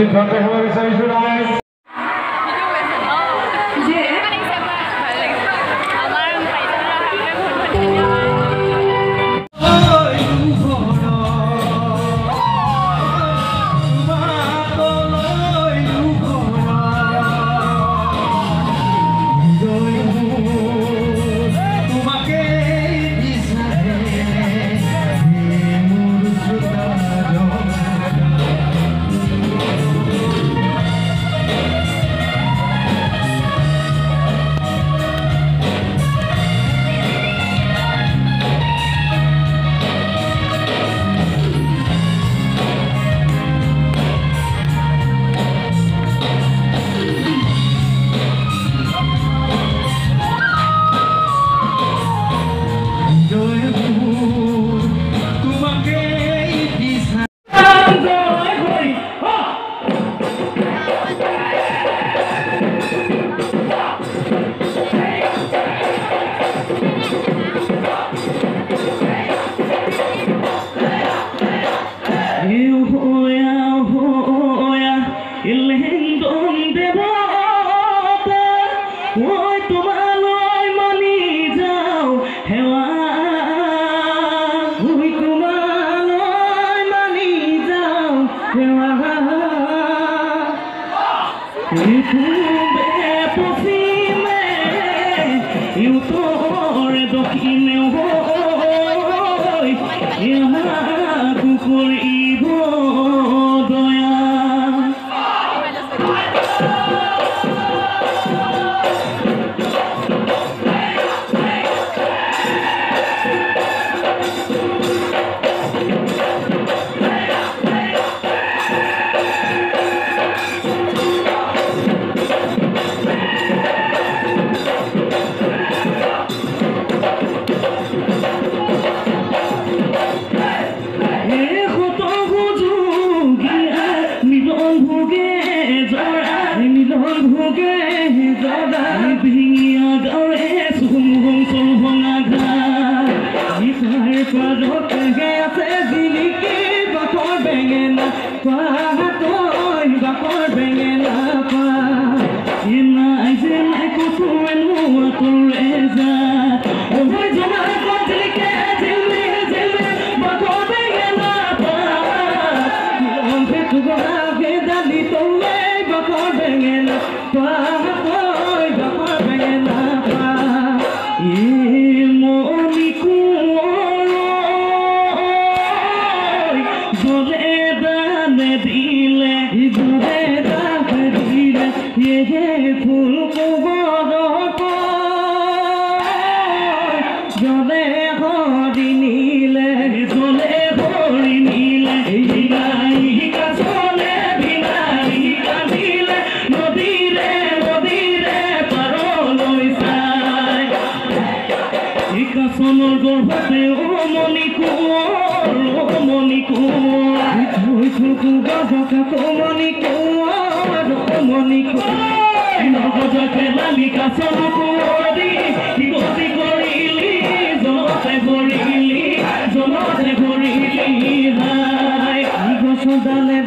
Please come back, ladies and. ঐ তোমালৈ মানি যাওঁ সেৱা ঐ তোমালৈ মানি যাওঁ সেৱা পূবে পশ্চিমে উত্তৰে দক্ষিণে হৈ ইয়াকো কৰিব জলে হৰি নিলে, জলে হৰি নিলে হিকা চলে ভিনাই কান্দিলে নদীৰে নদীৰে পাৰলৈ চাই ইকাচনৰ গৰ্ভতে অ মণি কোঁৱৰ অ মণি কোঁৱৰ থৈ থৈ কমণি কোঁৱৰ মণি কোঁৱৰ নগজকে কোঁৱৰী গছ ডালে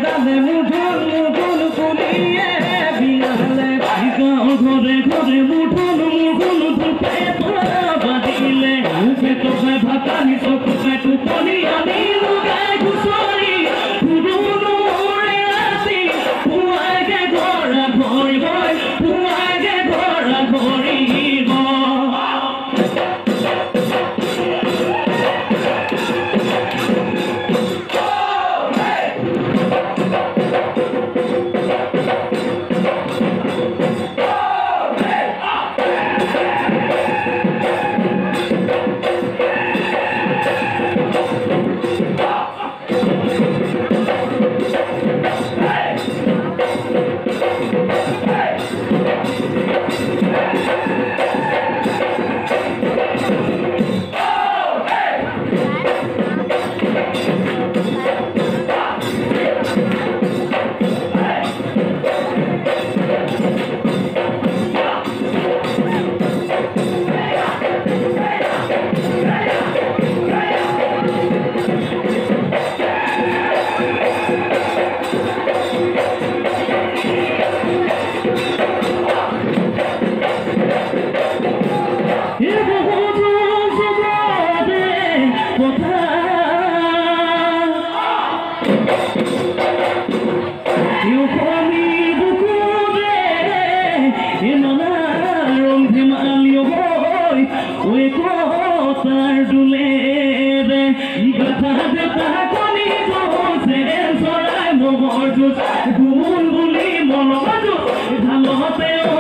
মোৰ যুঁজ গুণ বুলি মনৰ যুঁজ ধানতেও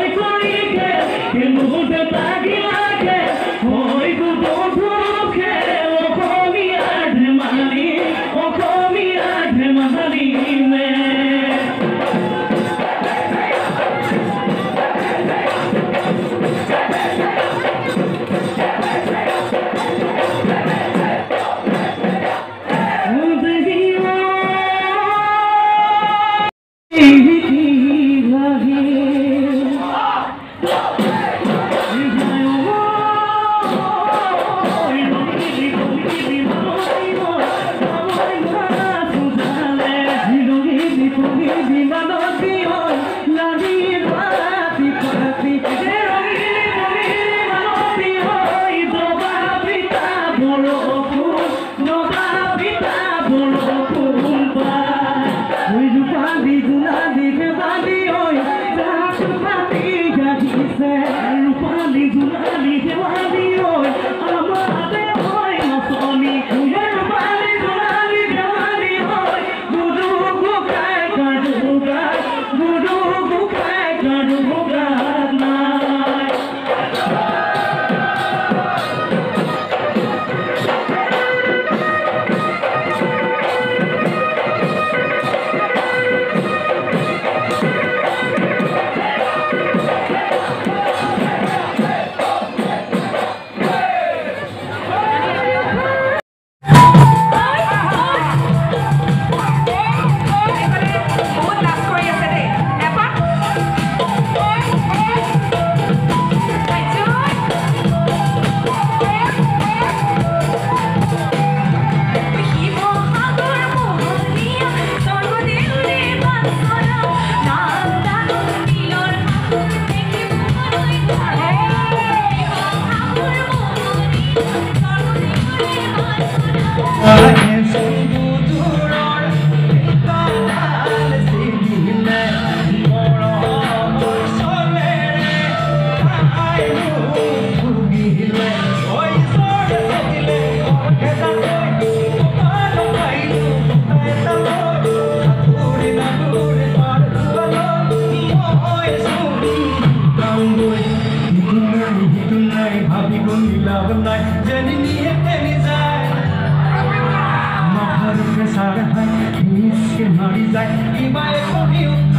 Exactly my own